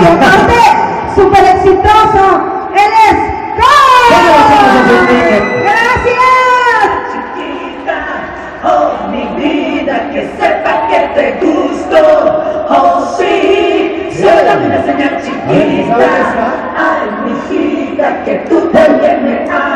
y súper exitoso. Él es ¡Gracias! Chiquita, oh mi vida, que sepa que te gusto. Oh sí, solamente una señal chiquita. Ay, mi vida, que tú también me amas.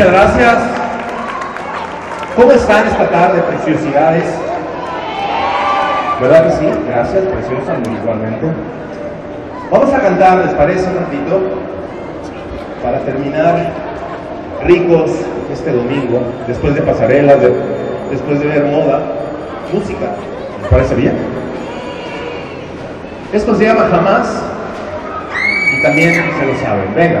Muchas gracias. ¿Cómo están esta tarde, preciosidades? ¿Verdad que sí? Gracias, preciosa, igualmente. Vamos a cantar, ¿les parece un ratito? Para terminar ricos este domingo, después de pasarelas, de, después de ver moda, música. ¿Les parece bien? Esto se llama jamás y también se lo saben. Venga.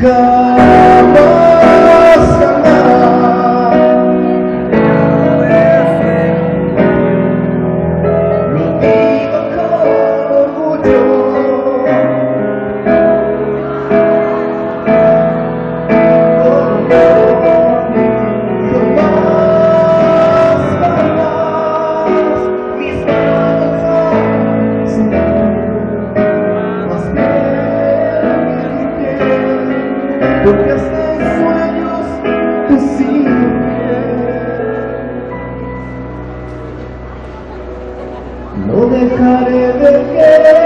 Come on. No dejaré de quererte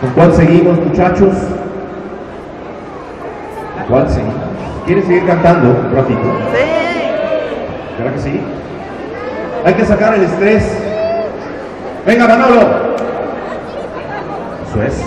¿Con cuál seguimos, muchachos? ¿Cuál seguimos? ¿Quieres seguir cantando un ratito? Sí. ¿Verdad que sí? Hay que sacar el estrés. Venga, Manolo. Eso es.